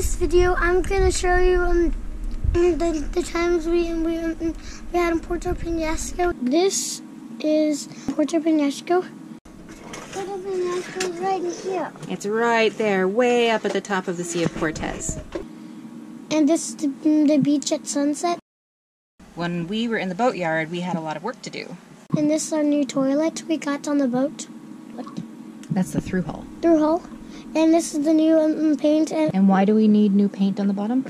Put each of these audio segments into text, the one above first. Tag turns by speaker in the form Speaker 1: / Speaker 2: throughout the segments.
Speaker 1: this video, I'm gonna show you um, the, the times we we, um, we had in Puerto Penasco. This is Puerto Penasco. Puerto Penasco is right here,
Speaker 2: It's right there, way up at the top of the Sea of Cortez.
Speaker 1: and this is the, the beach at sunset.
Speaker 2: When we were in the boatyard, we had a lot of work to do.
Speaker 1: And this is our new toilet we got on the boat What?
Speaker 2: That's the through hole.
Speaker 1: through hull. And this is the new um, paint and,
Speaker 2: And why do we need new paint on the bottom?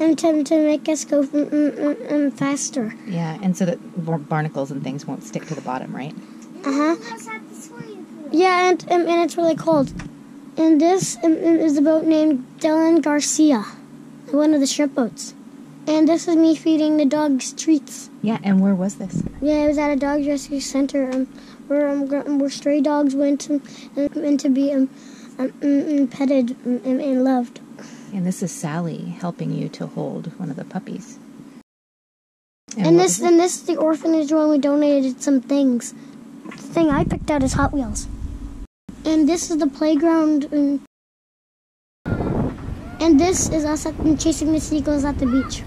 Speaker 1: and to, to make us go um, um, um, faster.
Speaker 2: Yeah, and so that barnacles and things won't stick to the bottom, right?
Speaker 1: Uh huh. Yeah, and, and and it's really cold. And this um, um, is a boat named Dylan Garcia, one of the shrimp boats. And this is me feeding the dogs treats.
Speaker 2: Yeah, and where was this?
Speaker 1: Yeah, it was at a dog rescue center um, where um, where stray dogs went um, um, and to be um, um, um, um, petted um, and loved.
Speaker 2: And this is Sally helping you to hold one of the puppies.
Speaker 1: And
Speaker 2: what
Speaker 1: this and this is the orphanage when we donated some things. The thing I picked out is Hot Wheels. And this is the playground. And, and this is us at, chasing the seagulls at the beach.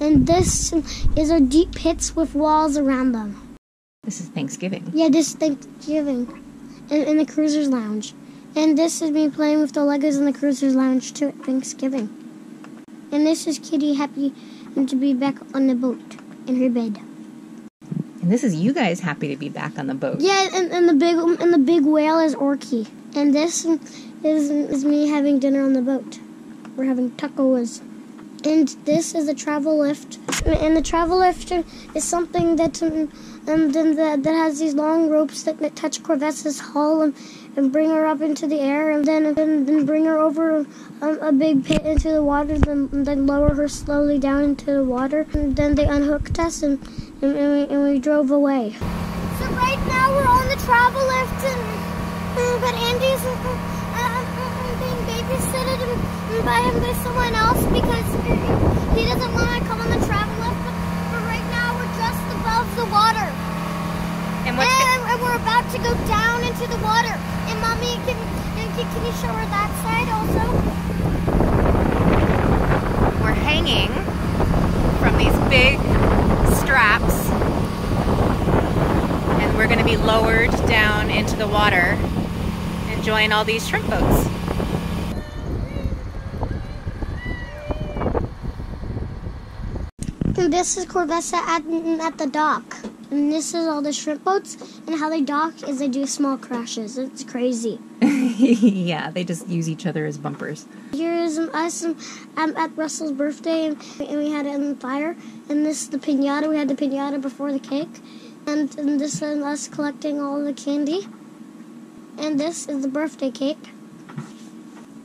Speaker 1: And this is our deep pits with walls around them.
Speaker 2: This is Thanksgiving.
Speaker 1: Yeah, this is Thanksgiving. In, in the cruiser's lounge. And this is me playing with the Legos in the cruiser's lounge too at Thanksgiving. And this is Kitty happy to be back on the boat in her bed.
Speaker 2: And this is you guys happy to be back on the boat.
Speaker 1: Yeah, and, and the big and the big whale is Orky. And this is is me having dinner on the boat. We're having tacos. And this is a travel lift. And the travel lift is something that um, um, then that, that has these long ropes that, that touch Korvessa's hull and, and bring her up into the air, and then then, then bring her over um, a big pit into the water, then then lower her slowly down into the water. And then they unhooked us, and and, and, we, and we drove away. So right now we're on the travel lift, and uh, but Andy's uh, uh, being babysitted by him by someone else because doesn't want to come on the travel lift. But, but right now we're just above the water,
Speaker 2: And
Speaker 1: and, and we're about to go down into the water. And mommy, can can, can you show her that side also?
Speaker 2: we're hanging from these big straps. And we're going to be lowered down into the water and join all these shrimp boats.
Speaker 1: This is Korvessa at at the dock. And this is all the shrimp boats. And how they dock is they do small crashes. It's crazy.
Speaker 2: yeah, they just use each other as bumpers.
Speaker 1: Here is um, us um, um, at Russell's birthday, and, and we had it on fire. And this is the pinata. We had the pinata before the cake. And, and this is us collecting all the candy. And this is the birthday cake.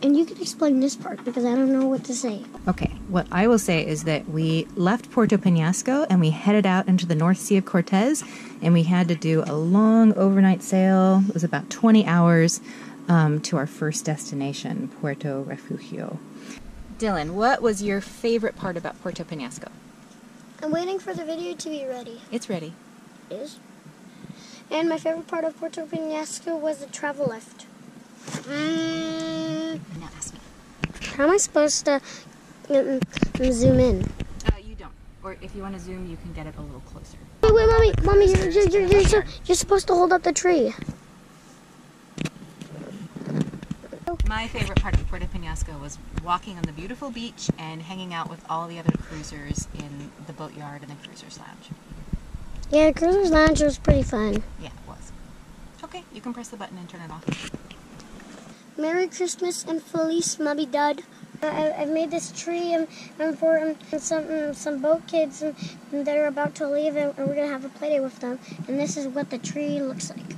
Speaker 1: And you can explain this part because I don't know what to say.
Speaker 2: Okay, what I will say is that we left Puerto Penasco and we headed out into the North Sea of Cortez, and we had to do a long overnight sail. It was about 20 hours um, to our first destination, Puerto Refugio. Dylan, what was your favorite part about Puerto Penasco?
Speaker 1: I'm waiting for the video to be ready.
Speaker 2: It's ready.
Speaker 1: is. And my favorite part of Puerto Penasco was the travel lift. Mm,
Speaker 2: Now ask me.
Speaker 1: how am I supposed to um, zoom in?
Speaker 2: Uh, you don't. Or if you want to zoom, you can get it a little closer.
Speaker 1: Wait, wait, mommy, mommy, you're, you're, you're, so- you're supposed to hold up the tree.
Speaker 2: My favorite part of Puerto Penasco was walking on the beautiful beach and hanging out with all the other cruisers in the boatyard and the cruisers lounge.
Speaker 1: Yeah, the cruiser's lounge was pretty fun.
Speaker 2: Yeah, it was. Okay, you can press the button and turn it off.
Speaker 1: Merry Christmas and Feliz Navidad. I, I've made this tree um, um, for um, some um, some boat kids um, that are about to leave, and we're gonna have a play day with them. And this is what the tree looks like.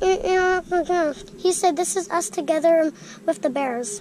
Speaker 1: He said, This is us together with the bears.